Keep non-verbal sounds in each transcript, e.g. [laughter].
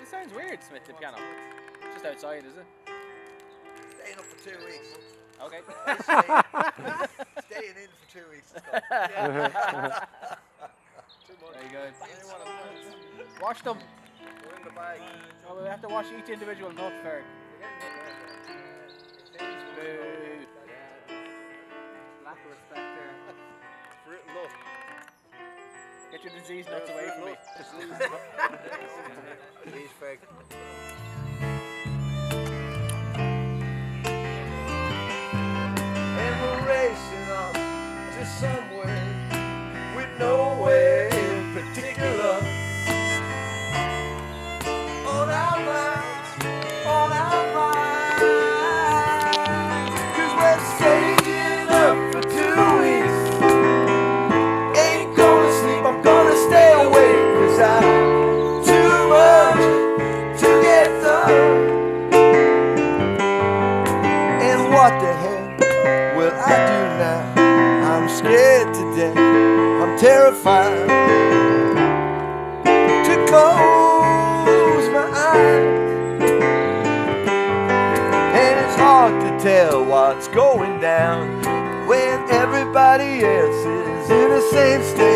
It sounds weird, Smith, the piano. Just outside, is it? Staying up for two weeks. Okay. Staying, staying in for two weeks. it's called. [laughs] There you go. Wash them. We're in the bag. Oh, we have to wash each individual nut first. Boo. Lack of respect there. Fruit and love. Get your disease nuts away from me. [laughs] He's fake. I do now? I'm scared to death. I'm terrified to close my eyes. And it's hard to tell what's going down when everybody else is in the same state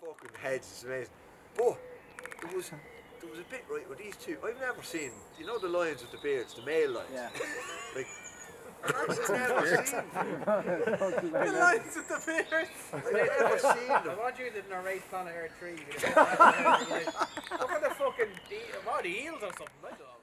fucking heads is amazing. But there was there was a bit right with these two. I've never seen. You know the lions with the beards, the male lions. Yeah. [laughs] Like. I've never seen. [laughs] The [laughs] lines with the beard. I've never seen them. I them. want you to narrate Planet Earth 3. Look at the fucking, what, eels or something? I don't know.